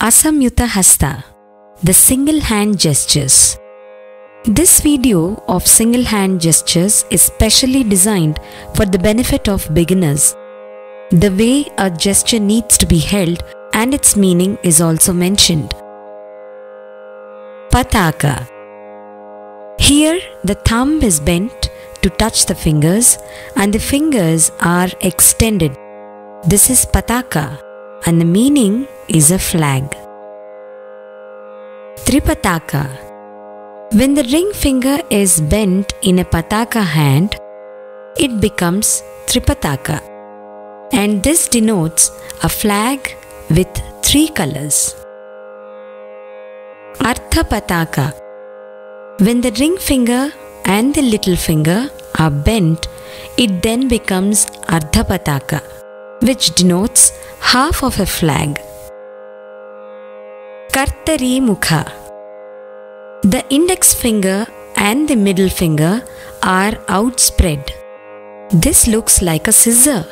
Asamyuta Hasta, the single hand gestures. This video of single hand gestures is specially designed for the benefit of beginners. The way a gesture needs to be held and its meaning is also mentioned. Pataka. Here, the thumb is bent to touch the fingers and the fingers are extended. This is pataka and the meaning is a flag. Tripataka. When the ring finger is bent in a pataka hand, it becomes tripataka and this denotes a flag with three colors. Ardha Pataka. When the ring finger and the little finger are bent, it then becomes Ardha Pataka, which denotes half of a flag. Kartari Mukha. The index finger and the middle finger are outspread. This looks like a scissor,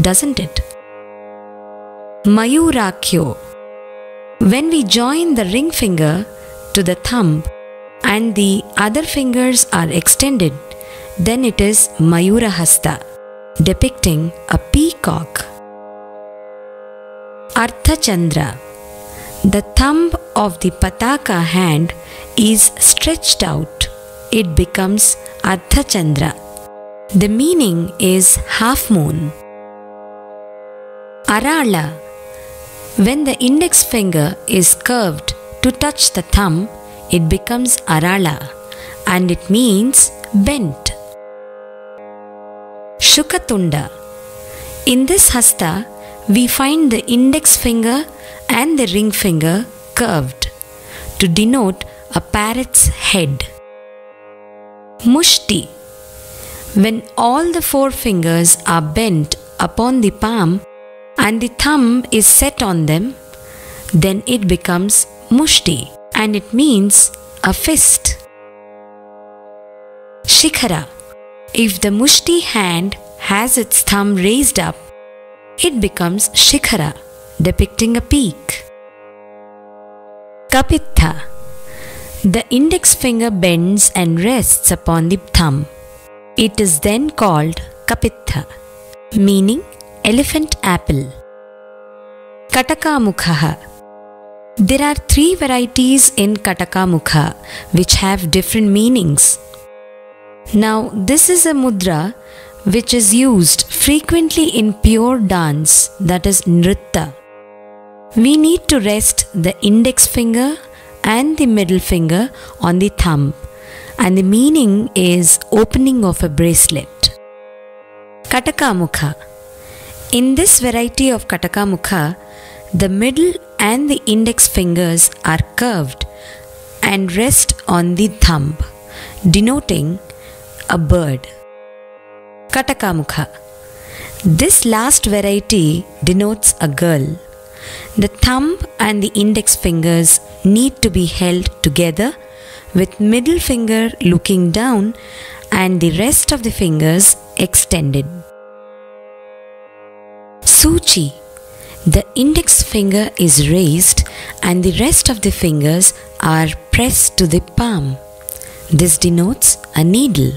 doesn't it? Mayurakyo. When we join the ring finger to the thumb and the other fingers are extended, then it is Mayurahasta, depicting a peacock. Ardhachandra. The thumb of the pataka hand is stretched out. It becomes Ardhachandra. The meaning is half moon. Arala. When the index finger is curved to touch the thumb, it becomes Arala and it means bent. Shukatunda. In this hasta, we find the index finger and the ring finger curved to denote a parrot's head. Mushti. When all the four fingers are bent upon the palm and the thumb is set on them, then it becomes mushti and it means a fist. Shikhara. If the mushti hand has its thumb raised up, it becomes shikhara, depicting a peak. Kapitha. The index finger bends and rests upon the thumb. It is then called kapitha, meaning elephant apple. Katakamukha. There are three varieties in Katakamukha which have different meanings. Now, this is a mudra which is used frequently in pure dance, that is nritta. We need to rest the index finger and the middle finger on the thumb, and the meaning is opening of a bracelet. Katakamukha. In this variety of Katakamukha, the middle and the index fingers are curved and rest on the thumb, denoting a bird. Katakamukha. This last variety denotes a girl. The thumb and the index fingers need to be held together with middle finger looking down and the rest of the fingers extended. Suchi. The index finger is raised and the rest of the fingers are pressed to the palm. This denotes a needle.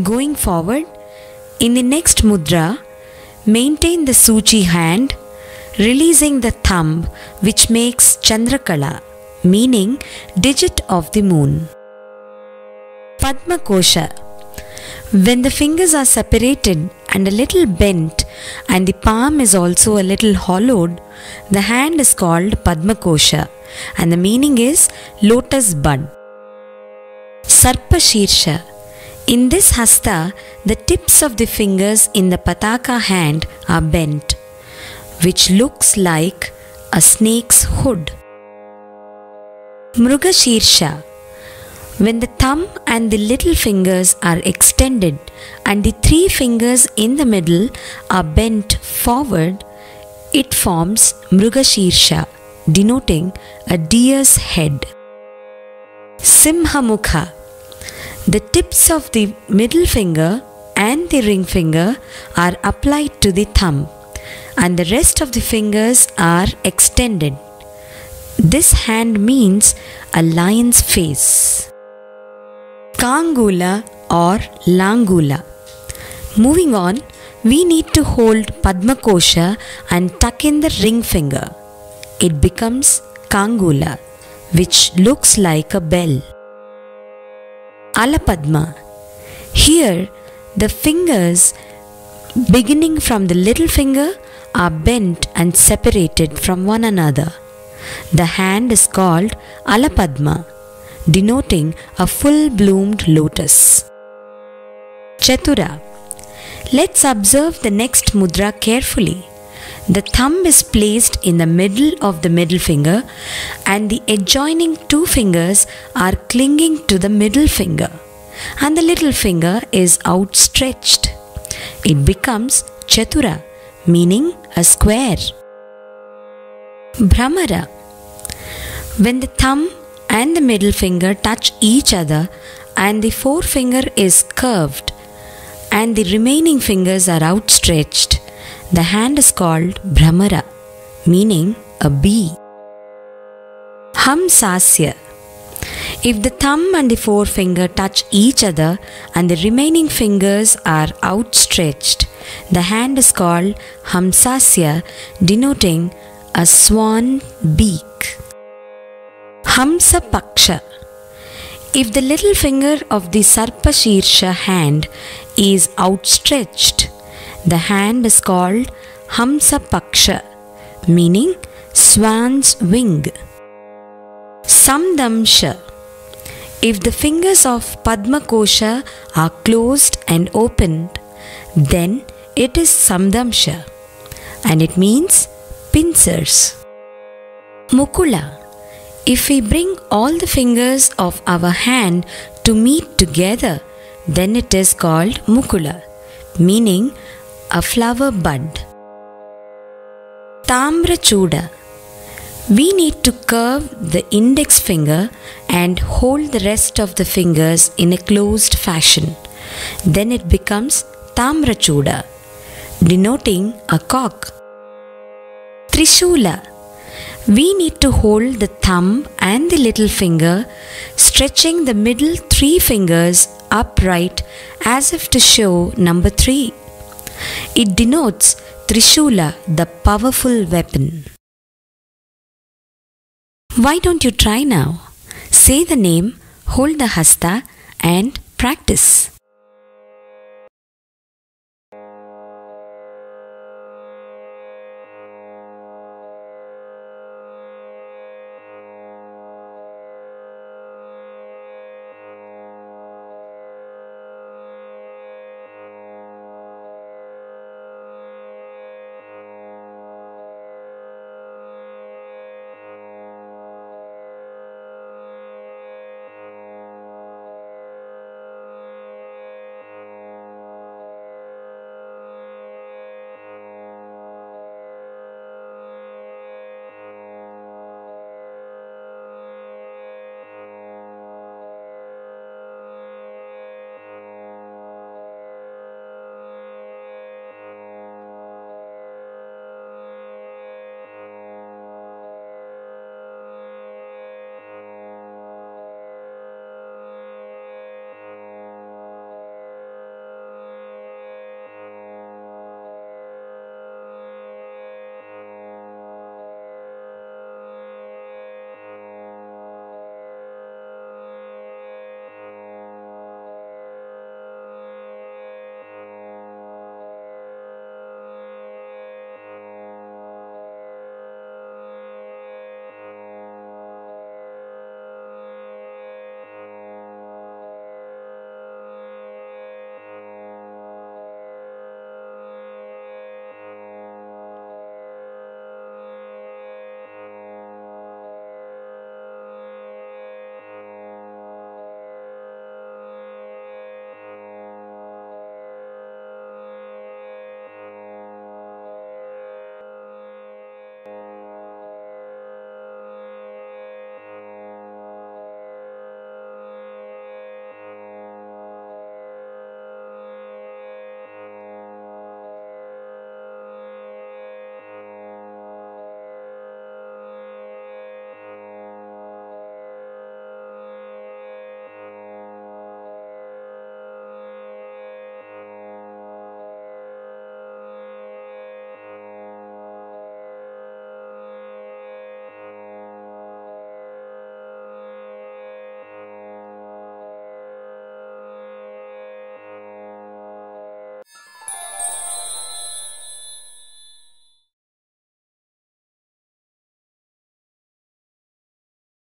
Going forward, in the next mudra, maintain the Suchi hand, releasing the thumb, which makes Chandrakala, meaning digit of the moon. Padma Kosha. When the fingers are separated and a little bent, and the palm is also a little hollowed, the hand is called Padma Kosha, and the meaning is lotus bud. Sarpa Shirsha. In this hasta, the tips of the fingers in the pataka hand are bent, which looks like a snake's hood. Mrugashirsha. When the thumb and the little fingers are extended and the three fingers in the middle are bent forward, it forms Mrugashirsha, denoting a deer's head. Simhamukha. The tips of the middle finger and the ring finger are applied to the thumb, and the rest of the fingers are extended. This hand means a lion's face. Kangula or Langula. Moving on, we need to hold Padma Kosha and tuck in the ring finger. It becomes Kangula, which looks like a bell. Alapadma. Here, the fingers beginning from the little finger are bent and separated from one another. The hand is called Alapadma, denoting a full bloomed lotus. Chatura. Let's observe the next mudra carefully. The thumb is placed in the middle of the middle finger and the adjoining two fingers are clinging to the middle finger and the little finger is outstretched. It becomes Chatura, meaning a square. Bhramara. When the thumb and the middle finger touch each other and the forefinger is curved and the remaining fingers are outstretched, the hand is called Bhramara, meaning a bee. Hamsasya. If the thumb and the forefinger touch each other and the remaining fingers are outstretched, the hand is called Hamsasya, denoting a swan beak. Hamsapaksha. If the little finger of the Sarpashirsha hand is outstretched, the hand is called Hamsa Paksha, meaning swan's wing. Samdamsha. If the fingers of Padma Kosha are closed and opened, then it is Samdamsha and it means pincers. Mukula. If we bring all the fingers of our hand to meet together, then it is called Mukula, meaning a flower bud. Tamrachuda. We need to curve the index finger and hold the rest of the fingers in a closed fashion. Then it becomes Tamrachuda, denoting a cock. Trishula. We need to hold the thumb and the little finger, stretching the middle three fingers upright as if to show number three. It denotes Trishula, the powerful weapon. Why don't you try now? Say the name, hold the hasta, and practice.